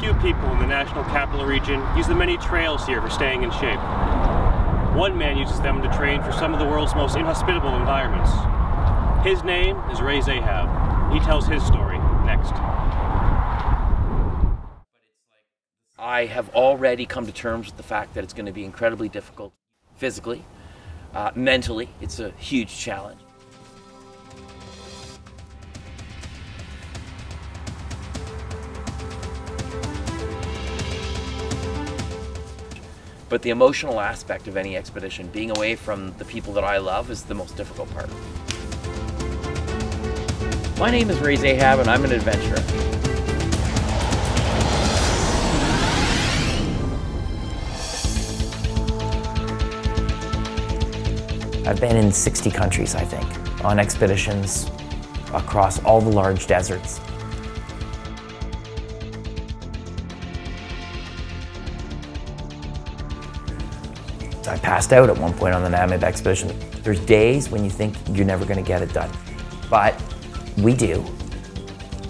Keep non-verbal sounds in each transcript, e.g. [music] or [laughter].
Niagara region use the many trails here for staying in shape. One man uses them to train for some of the world's most inhospitable environments. His name is Ray Zahab. He tells his story next. I have already come to terms with the fact that it's going to be incredibly difficult physically, uh, mentally. It's a huge challenge. But the emotional aspect of any expedition, being away from the people that I love, is the most difficult part. My name is Ray Zahab, and I'm an adventurer. I've been in 60 countries, I think, on expeditions across all the large deserts. I passed out at one point on the Namib expedition. There's days when you think you're never going to get it done, but we do.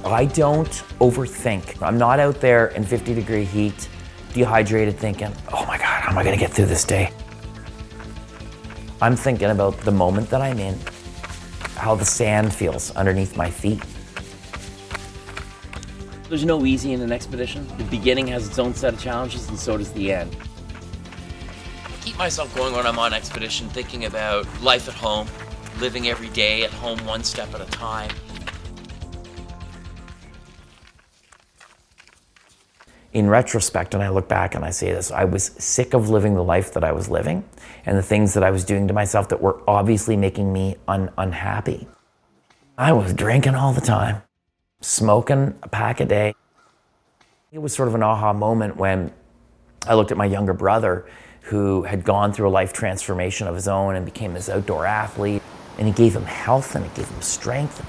I don't overthink. I'm not out there in 50 degree heat, dehydrated, thinking, oh my God, how am I going to get through this day? I'm thinking about the moment that I'm in, how the sand feels underneath my feet. There's no easy in an expedition. The beginning has its own set of challenges, and so does the end. Keep myself going when I'm on expedition, thinking about life at home, living every day at home one step at a time. In retrospect, and I look back and I say this, I was sick of living the life that I was living and the things that I was doing to myself that were obviously making me un- unhappy. I was drinking all the time, smoking a pack a day. It was sort of an aha moment when I looked at my younger brother who had gone through a life transformation of his own and became this outdoor athlete. And it gave him health and it gave him strength.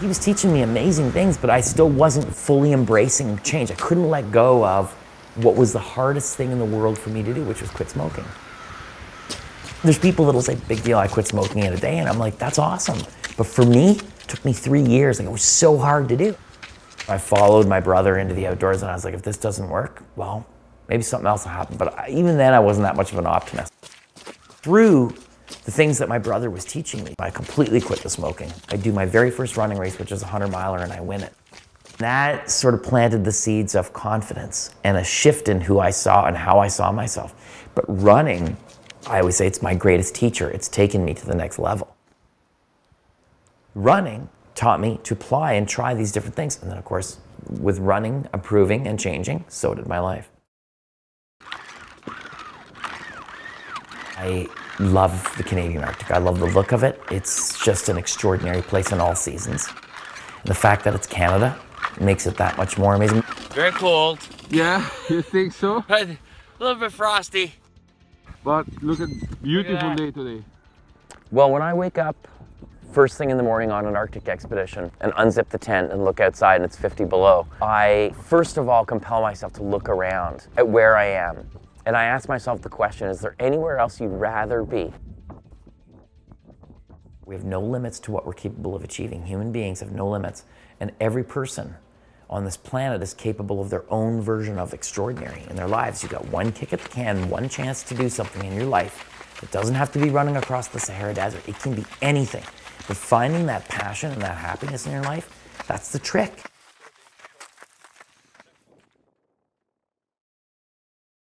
He was teaching me amazing things, but I still wasn't fully embracing change. I couldn't let go of what was the hardest thing in the world for me to do, which was quit smoking. There's people that'll say, big deal, I quit smoking in a day. And I'm like, that's awesome. But for me, it took me three years. Like, it was so hard to do. I followed my brother into the outdoors and I was like, if this doesn't work, well, maybe something else will happen. But even then, I wasn't that much of an optimist. Through the things that my brother was teaching me, I completely quit the smoking. I do my very first running race, which is a 100 miler, and I win it. That sort of planted the seeds of confidence and a shift in who I saw and how I saw myself. But running, I always say it's my greatest teacher. It's taken me to the next level. Running taught me to apply and try these different things. And then, of course, with running, improving, and changing, so did my life. I love the Canadian Arctic. I love the look of it. It's just an extraordinary place in all seasons. And the fact that it's Canada makes it that much more amazing. Very cold. Yeah, [laughs] you think so? [laughs] A little bit frosty. But look at beautiful that. day today. Well, when I wake up first thing in the morning on an Arctic expedition and unzip the tent and look outside and it's 50 below, I first of all compel myself to look around at where I am. And I ask myself the question, is there anywhere else you'd rather be? We have no limits to what we're capable of achieving. Human beings have no limits. And every person on this planet is capable of their own version of extraordinary in their lives. You've got one kick at the can, one chance to do something in your life. It doesn't have to be running across the Sahara Desert. It can be anything. But finding that passion and that happiness in your life, that's the trick.